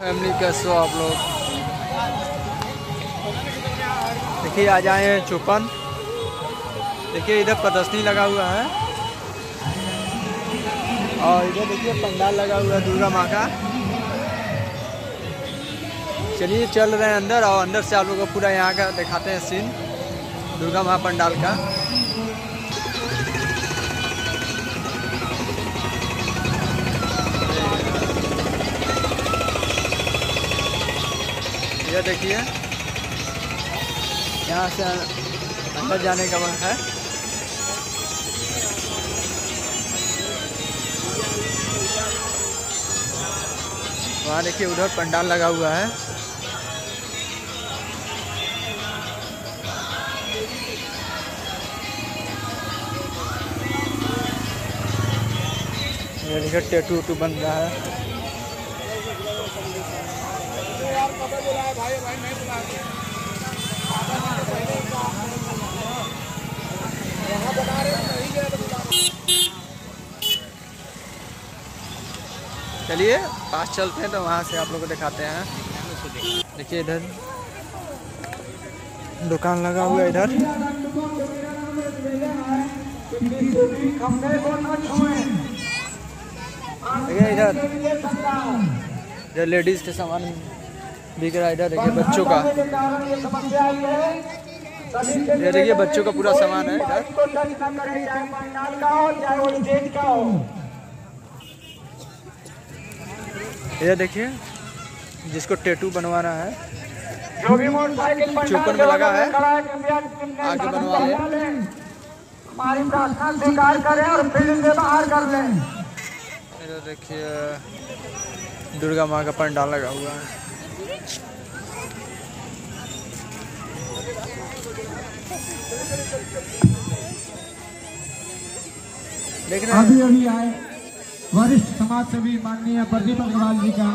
Family कैसे हो आप लोग? देखिए, आ जाए हैं चौपन। देखिए, इधर प्रदर्शनी लगा हुआ है। और इधर देखिए, पंडाल लगा हुआ है दुर्गा माँ का। चलिए, चल रहे हैं अंदर। और अंदर से आप लोगों को पूरा यहाँ का दिखाते हैं सीन दुर्गा माँ पंडाल का। देखिए। यहाँ से अंदर जाने का है। वहाँ देखिए, उधर पंडाल लगा हुआ है। ये टेटू उटू बन रहा है। चलिए पास चलते हैं तो वहाँ से आप लोग को दिखाते हैं। देखिए इधर। दुकान लगा हुआ है इधर। देखिए इधर। इधर लेडीज़ के सामान। है इधर, देखिए बच्चों का। ये देखिए बच्चों का पूरा सामान है ये देखिए, जिसको टेटू बनवाना है। चौपन में लगा है। आगे बनवा ले करें और से बाहर कर लें देखिए, दुर्गा माँ का पंडाल लगा हुआ हैं। अभी अभी आए वरिष्ठ समाज सेवी माननीय प्रदीप अग्रवाल जी का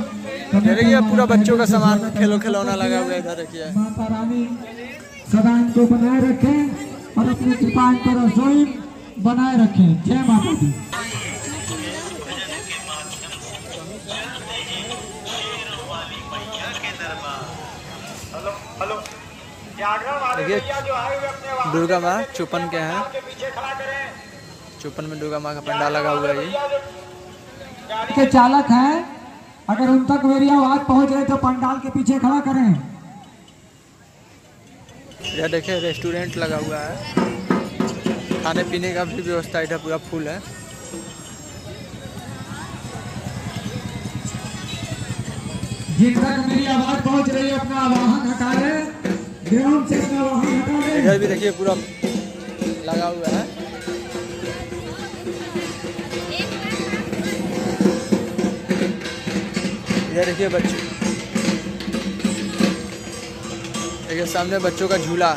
देखिए पूरा बच्चों का सामान खेलो खिलौना लगा हुआ इधर देखिए। माता रानी सदा इनको बनाए रखें और अपनी कृपा इन पर बनाए रखें। जय माता दी। देखिए दुर्गा माँ चौपन के हैं चौपन में दुर्गा माँ का पंडाल लगा हुआ है ये। के चालक हैं। अगर उन तक मेरी आवाज़ पहुँच रही तो पंडाल के पीछे खड़ा करें। यह देखिए रेस्टोरेंट लगा हुआ है। खाने पीने का भी व्यवस्था इधर पूरा फुल है। जिन तक मेरी आवाज़ पहुँच रही है अपना वाहन हटा लें इधर भी देखिए, पूरा लगा हुआ है। इधर देखिए बच्चे। देखिए, सामने बच्चों का झूला।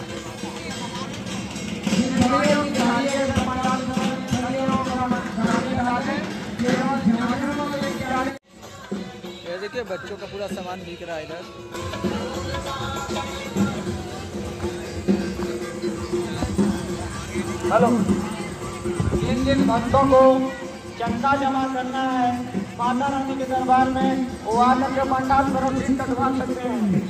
देखिए, बच्चों का पूरा सामान बिक रहा है इधर। हेलो। जिन जिन भक्तों को चंदा जमा करना है। माता रानी के दरबार में वो आकर के पंडाल पर रसीद कटवा सकते हैं।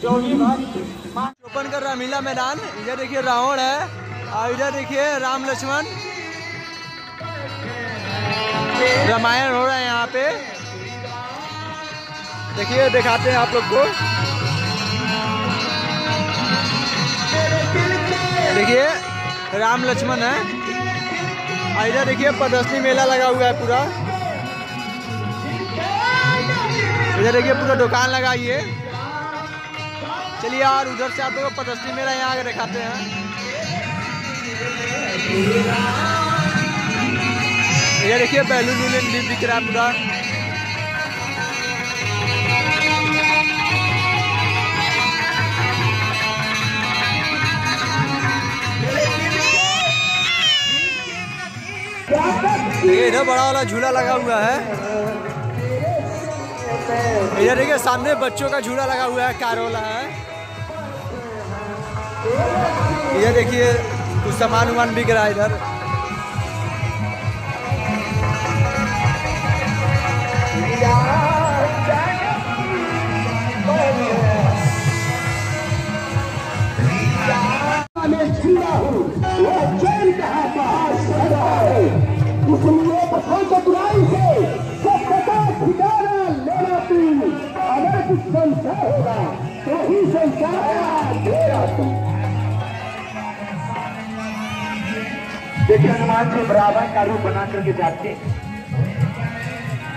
जो भी भक्त ओपन कर रहा मीला मैदान। इधर देखिए रावण है और इधर देखिए राम लक्ष्मण। रामायण हो रहा है यहाँ पे। देखिए, दिखाते हैं आप लोग को। देखिए राम लक्ष्मण है। और इधर देखिए प्रदर्शनी मेला लगा हुआ है पूरा। इधर देखिए, पूरा दुकान लगाइए। चलिए यार, उधर से आप लोग प्रदर्शनी मेला यहाँ आगे दिखाते हैं। ये देखिए, बैलून वूलून भी बिक रहा है पूरा। देखिए इधर बड़ा वाला झूला लगा हुआ है। इधर देखिए, सामने बच्चों का झूला लगा हुआ है कार वाला है। इधर देखिए, कुछ सामान वामान बिक रहा है इधर। संशय होगा तो ही संसार तेरा देखिए, हनुमान जी बराबर का रूप बना करके जाते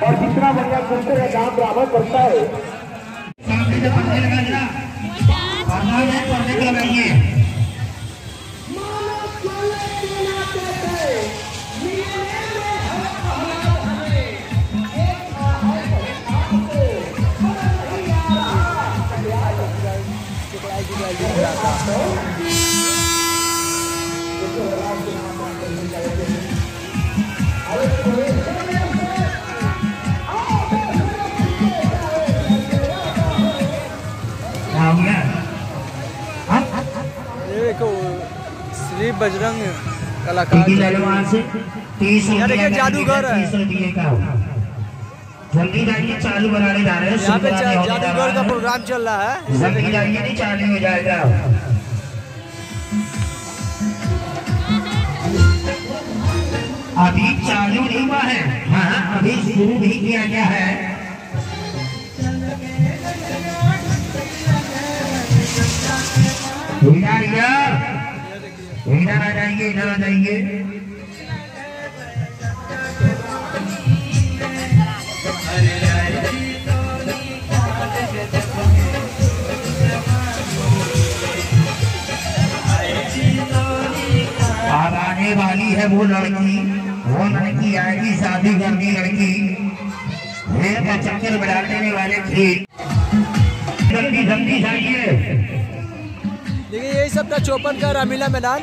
और जितना बढ़िया सुनते हैं, जहाँ बराबर करता है। श्री बजरंग कलाकार देखिए जादूगर है। जल्दी जाइए चालू बनाने जा रहे हैं यहाँ पे जादूगर का प्रोग्राम चल रहा है जल्दी जाइए नहीं चालू हो जाएगा अभी चालू नहीं हुआ है। हाँ अभी शुरू नहीं किया गया है। इधर इधर। आ जाएँगे, इधर आ अब आने वाली है वो लड़की। वो लड़की आएगी शादी करनी लड़की। रेल का चक्कर बढ़ा देने वाले थे। जल्दी जल्दी जाइए देखिए यही सब था चौपन का रामीला मैदान।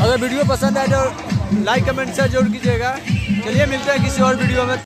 अगर वीडियो पसंद आए तो लाइक कमेंट से ज़रूर कीजिएगा। चलिए मिलते हैं किसी और वीडियो में।